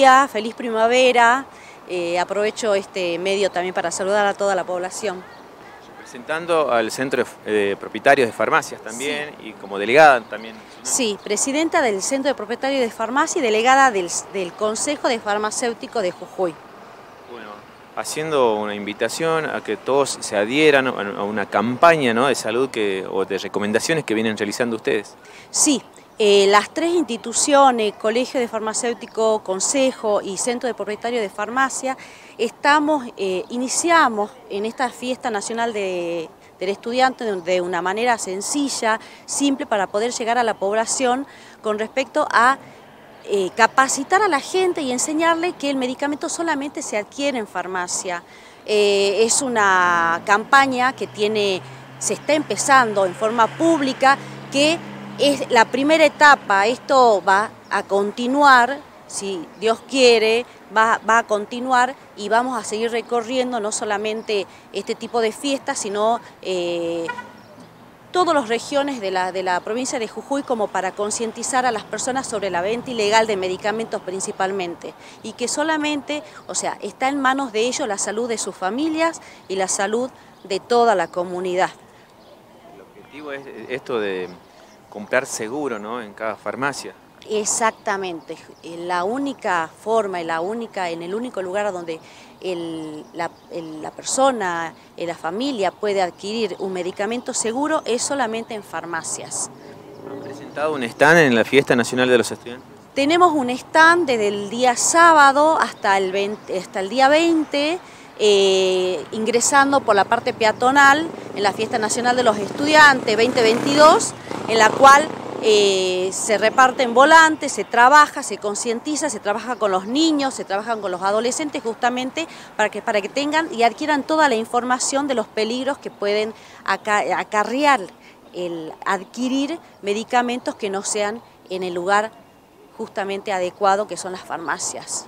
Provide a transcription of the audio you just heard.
Feliz primavera, eh, aprovecho este medio también para saludar a toda la población. Representando al Centro de Propietarios de Farmacias también y como delegada también. Sí, presidenta del Centro de Propietarios de Farmacia y delegada del, Consejo de Farmacéutico de Jujuy. Bueno, haciendo una invitación a que todos se adhieran a una campaña de salud que, o de recomendaciones que vienen realizando ustedes. Sí, eh, las tres instituciones, Colegio de Farmacéutico, Consejo y Centro de Propietario de Farmacia, estamos, eh, iniciamos en esta fiesta nacional del estudiante de una manera sencilla, simple, para poder llegar a la población con respecto a eh, capacitar a la gente y enseñarle que el medicamento solamente se adquiere en farmacia. es una campaña que tiene, se está empezando en forma pública, que es la primera etapa, esto va a continuar, si Dios quiere, va, a continuar y vamos a seguir recorriendo no solamente este tipo de fiestas, sino eh, todas las regiones de la, de la provincia de Jujuy como para concientizar a las personas sobre la venta ilegal de medicamentos principalmente y que solamente, o sea, está en manos de ellos la salud de sus familias y la salud de toda la comunidad. El objetivo es esto de comprar seguro ¿no? en cada farmacia. Exactamente, la única forma y la única, en el único lugar donde la, la, persona, la familia puede adquirir un medicamento seguro es solamente en farmacias. ¿Han presentado un stand en la Fiesta Nacional de los Estudiantes? Tenemos un stand desde el día sábado hasta el, hasta el día 20, eh, ingresando por la parte peatonal en la Fiesta Nacional de los Estudiantes 2022 en la cual eh, se reparten volantes, se trabaja, se concientiza, se trabaja con los niños, se trabaja con los adolescentes justamente para que, para que tengan y adquieran toda la información de los peligros que pueden acarrear el adquirir medicamentos que no sean en el lugar justamente adecuado que son las farmacias.